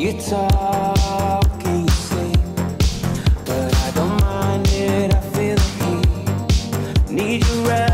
You talk and you sleep, but I don't mind it. I feel the heat. Need you right.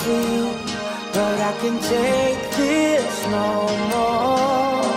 feel, but I can take this no more.